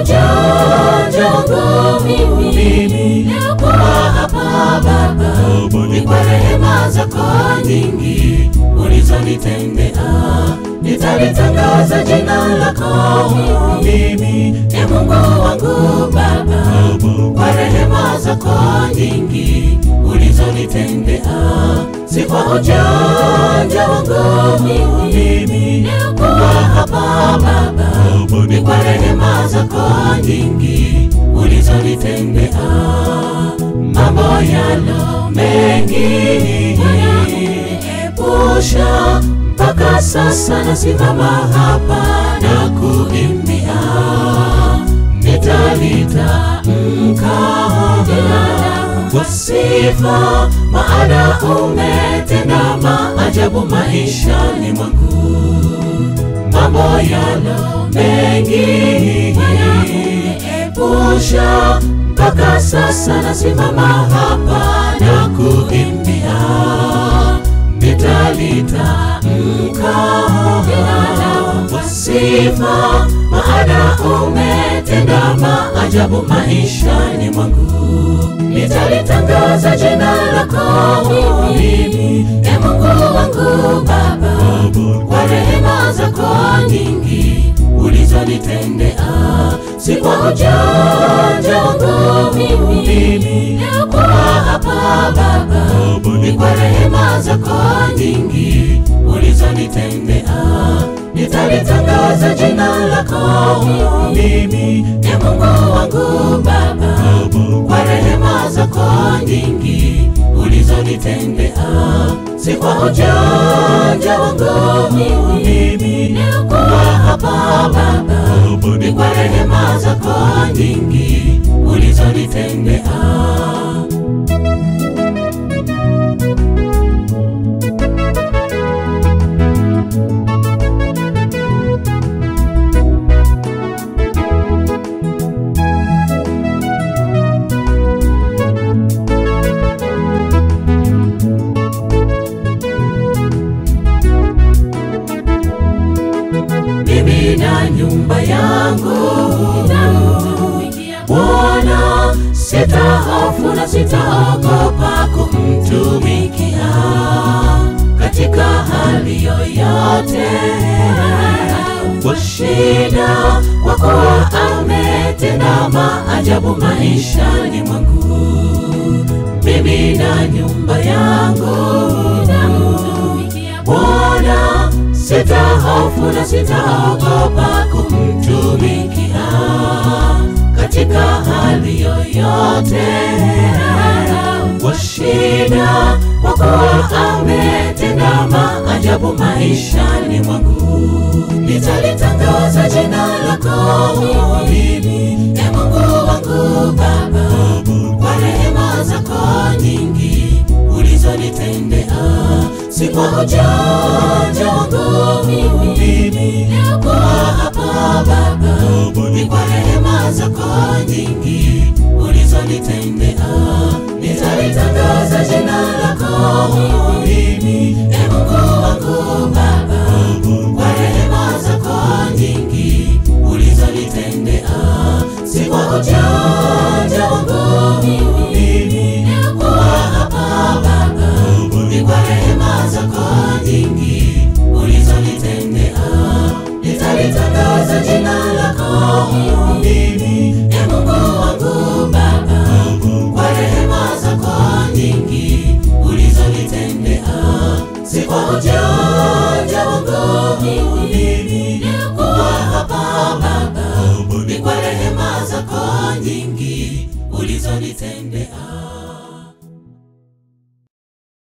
ujanja wangu mimi. Nilikuwa hapa Baba, ni kwa nitalitangaza jina lako mimi, e Mungu wangu Baba, kwa rehema zako nyingi ulizonitendea, si ujanja wangu mimi Kwa hapa Baba, ni kwa rehema zako nyingi ulizonitendea, mambo yalo mengi epusha mpaka sasa nasimama hapa kwa sifa, maana umetenda maajabu maishani mwangu. Mambo yalo mengi epusha, mpaka sasa nasimama hapa na kuimbia, nitalitamka kwa sifa, maajabu maishani mwangu. Nitalitangaza jina lako mimi, e Mungu wangu Baba, kwa rehema zako nyingi ulizonitendea, si kwa ujanja wangu mimi nilikuwa hapa Baba, ni kwa rehema zako nyingi ulizonitendea, nitalitangaza jina lako. Mimi, ni Mungu wangu Baba, kwa rehema zako nyingi ulizonitendea, si kwa ujanja wangu. Mimi nilikuwa hapa Baba, ni kwa rehema zako nyingi. Na sitaogopa kumtumikia katika hali yoyote, kwa shida, kwa kuwa ametenda maajabu maishani mwangu. Mimi na nyumba yangu Bwana, sitahofu na sitaogopa maishani mwangu. Nitalitangaza jina lako mimi, e Mungu wangu Baba, kwa rehema zako nyingi ulizonitendea, si kwa ujanja wangu si